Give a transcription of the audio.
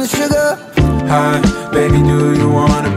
the sugar. Hi, baby, do you wanna?